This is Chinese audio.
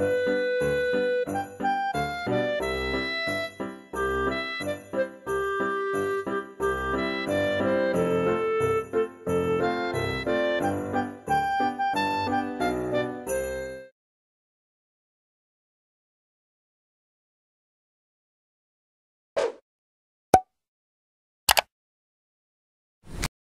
了。